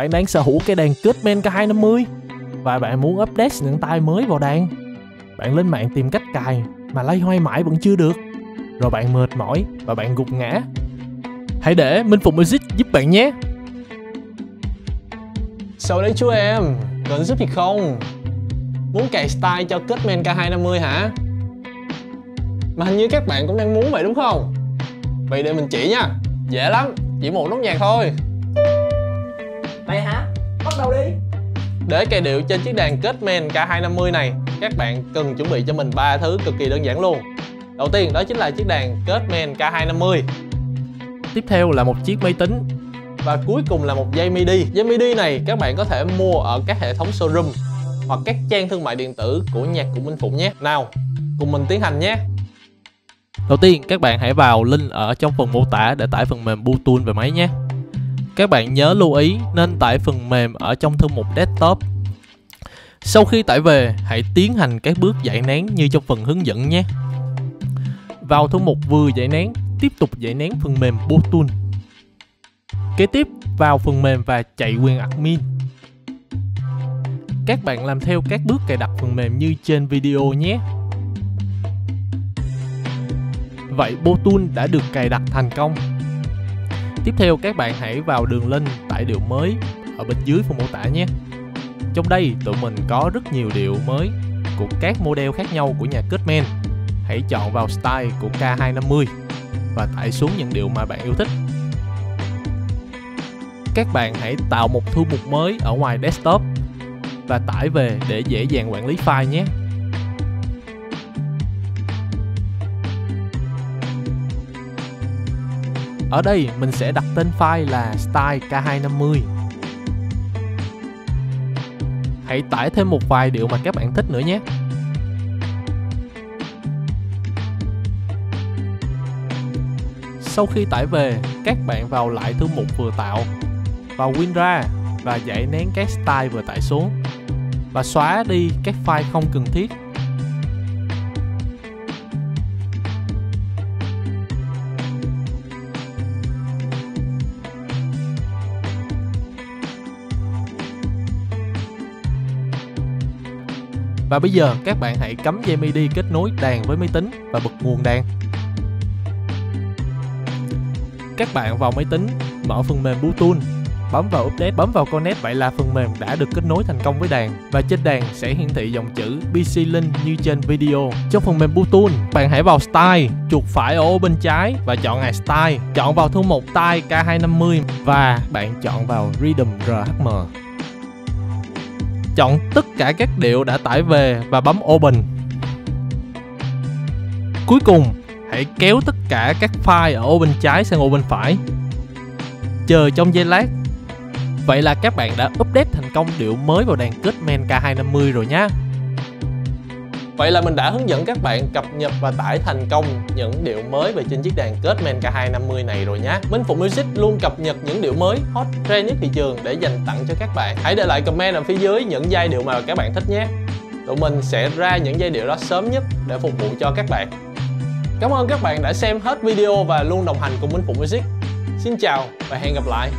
Bạn đang sở hữu cái đàn Cutman K250 và bạn muốn update những tay mới vào đàn. Bạn lên mạng tìm cách cài mà lay hoay mãi vẫn chưa được. Rồi bạn mệt mỏi và bạn gục ngã. Hãy để Minh Phục Music giúp bạn nhé. Sau đấy chú em, cần giúp gì không? Muốn cài style cho Cutman K250 hả? Mà hình như các bạn cũng đang muốn vậy đúng không? Vậy để mình chỉ nha Dễ lắm, chỉ một nốt nhạc thôi Vậy hả? Bắt đầu đi. Để cài điệu trên chiếc đàn Cutman K250 này Các bạn cần chuẩn bị cho mình ba thứ cực kỳ đơn giản luôn. Đầu tiên đó chính là chiếc đàn Cutman K250 Tiếp theo là một chiếc máy tính. Và cuối cùng là một dây MIDI. Dây MIDI này các bạn có thể mua ở các hệ thống showroom Hoặc các trang thương mại điện tử của nhạc của Minh Phụng nhé. Nào, cùng mình tiến hành nhé. Đầu tiên các bạn hãy vào link ở trong phần mô tả để tải phần mềm Bluetooth về máy nhé. Các bạn nhớ lưu ý nên tải phần mềm ở trong thư mục desktop. Sau khi tải về, hãy tiến hành các bước giải nén như trong phần hướng dẫn nhé. Vào thư mục vừa giải nén, tiếp tục giải nén phần mềm Bluetooth. Kế tiếp, vào phần mềm và chạy quyền admin. Các bạn làm theo các bước cài đặt phần mềm như trên video nhé. Vậy Botun đã được cài đặt thành công. Tiếp theo, các bạn hãy vào đường link tải điệu mới ở bên dưới phần mô tả nhé. Trong đây, tụi mình có rất nhiều điệu mới của các model khác nhau của nhà Cutman. Hãy chọn vào style của K250 và tải xuống những điệu mà bạn yêu thích. Các bạn hãy tạo một thư mục mới ở ngoài desktop và tải về để dễ dàng quản lý file nhé. Ở đây mình sẽ đặt tên file là style K250 Hãy tải thêm một vài điệu mà các bạn thích nữa nhé. Sau khi tải về, các bạn vào lại thư mục vừa tạo Vào WinRAR và giải nén các style vừa tải xuống. Và xóa đi các file không cần thiết. Và bây giờ các bạn hãy cắm dây MIDI kết nối đàn với máy tính và bật nguồn đàn. Các bạn vào máy tính, mở phần mềm Bluetooth, bấm vào Update, bấm vào Connect vậy là phần mềm đã được kết nối thành công với đàn và trên đàn sẽ hiển thị dòng chữ PC Link như trên video. Trong phần mềm Bluetooth, bạn hãy vào Style, chuột phải ở ô bên trái và chọn ngày Style, chọn vào thư mục Style K250 và bạn chọn vào Rhythm RHM chọn tất cả các điệu đã tải về và bấm Open. Cuối cùng, hãy kéo tất cả các file ở ô bên trái sang ô bên phải. Chờ trong giây lát. Vậy là các bạn đã update thành công điệu mới vào đàn kết men K250 rồi nhé. Vậy là mình đã hướng dẫn các bạn cập nhật và tải thành công những điệu mới về trên chiếc đàn Cutman K250 này rồi nhé. Minh Phục Music luôn cập nhật những điệu mới hot trend nhất thị trường để dành tặng cho các bạn. Hãy để lại comment ở phía dưới những giai điệu mà các bạn thích nhé. Tụi mình sẽ ra những giai điệu đó sớm nhất để phục vụ cho các bạn. Cảm ơn các bạn đã xem hết video và luôn đồng hành cùng Minh Phục Music. Xin chào và hẹn gặp lại.